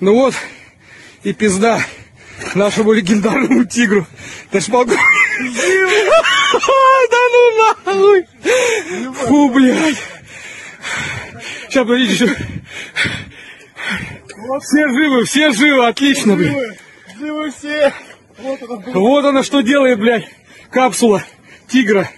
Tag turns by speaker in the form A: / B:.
A: Ну вот и пизда нашему легендарному тигру. Ты ж могу... Да ну нахуй. Фу, блядь. Сейчас, подождите, еще. Все живы, все живы, отлично, блядь.
B: Живы все! Вот
A: Вот она что делает, блядь. Капсула тигра.